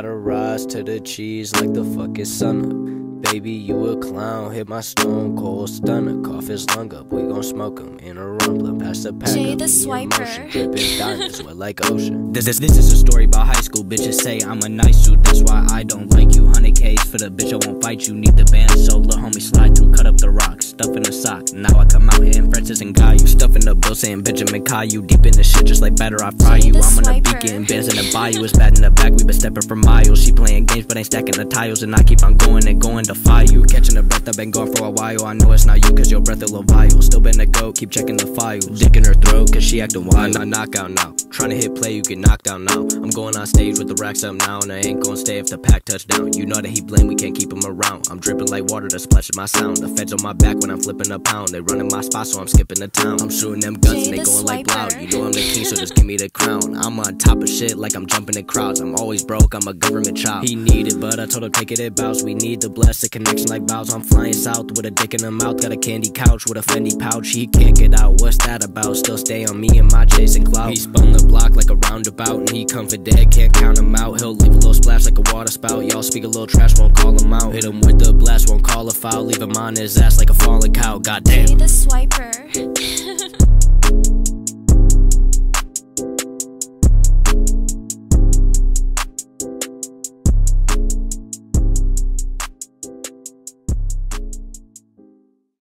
gotta rise to the cheese like the fuck is sun. Baby, you a clown. Hit my stone cold stunner. Cough his lung up. We gon' smoke him in a rumbler. Pass the pack Jay the swiper. motion. Dripping diamonds wet like ocean. This, this, this is a story about high school. Bitches say I'm a nice dude, that's why I don't like you. 100Ks for the bitch, I won't fight you. Need the band, so little homie slide through, cut up the rock, stuff in the sock. Now I come out here in Francis and Guy. You stuff in the bill saying Benjamin Caillou. Deep in the shit, just like batter, I fry Jay you. I'm on the beat swiper. getting bands in the bayou. It's bad in the back, we been stepping for miles. She playing games, but ain't stacking the tiles. And I keep on going and going to fire you. Catching a breath, I've been going for a while. I know it's not you, cause your breath a little vile. Still been a goat, keep checking the files. Dick in her throat, cause she acting wild. I knock out now. Trying to hit play, you get knocked down now. I'm going on stage with the racks up now, and I ain't gonna stay if the pack touchdown. You know that he blame, we can't keep him around. I'm dripping like water that splashes my sound. The feds on my back when I'm flipping a pound. They running my spot, so I'm skipping the town. I'm shooting them guns and they the going like loud. You know I'm the king, so just give me the crown. I'm on top of shit like I'm jumping in crowds. I'm always broke, I'm a government child. He needed, but I told him take it at bounce. We need the blessed connection like bows. I'm flying south with a dick in the mouth. Got a candy couch with a Fendi pouch. He can't get out. What's that about? Still stay on me and my chasing clout. He spun the block like a roundabout, and he come for dead. Can't count him out. He'll leave a little splash like a water spout. Y'all speak a little trash, won't call him out. Hit him with the blast, won't call a foul. Leave him on his ass like a fallen cow. Goddamn. Jay the swiper.